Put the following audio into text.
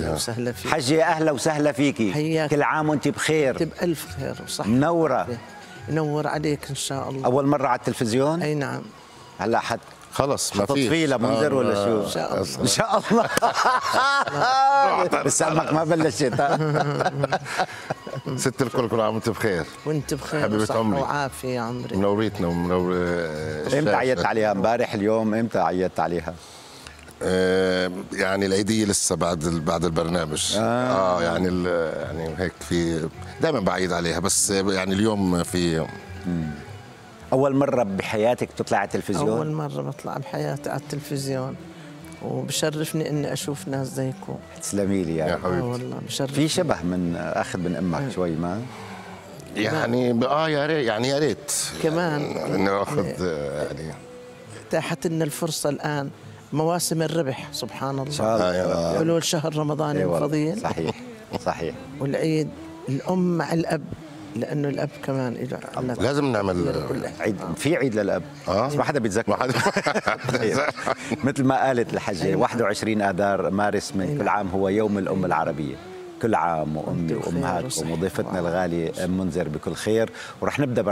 أهلا وسهلا فيك. حجة أهلا وسهلا فيكي حياك. كل عام وأنت بخير. أنت بألف خير وصحة منورة ينور عليك إن شاء الله. أول مرة على التلفزيون؟ أي نعم. هلا حد خلص ما في تطفي لمنذر ولا شو؟ إن شاء الله. إن شاء الله. بس أمك ما بلشت؟ ست الكل كل عام وأنت بخير. وأنت بخير حبيبة وصحة عمري. وعافية يا عمري. منوريتنا ومنور إمتى عيطت عليها؟ امبارح اليوم إمتى عيطت عليها؟ آه يعني العيدية لسه بعد بعد البرنامج. آه, آه يعني ال- يعني هيك في دائما بعيد عليها بس يعني اليوم في أول مرة بحياتك تطلع على التلفزيون؟ أول مرة بطلع بحياتي على التلفزيون وبشرفني إني أشوف ناس زيكم تسلمي لي يا يا آه حبيبتي والله بشرف في شبه من أخذ من أمك شوي ما؟ يعني آه يا ريت يعني يا ريت. كمان. إنه أخذ آه، يعني اتاحت لنا الفرصة الآن مواسم الربح سبحان الله. حلول شهر رمضان والله. الفضيل. صحيح صحيح. والعيد الأم مع الأب لأنه الأب كمان له لازم نعمل عيد. في عيد للأب. آه. بس ما حدا بيتذكر. ما حدا مثل ما قالت الحجة 21 آذار مارس من كل عام هو يوم الأم العربية. كل عام وأمهاتكم وصحة. وضيفتنا أم منذر بكل خير. ورح نبدأ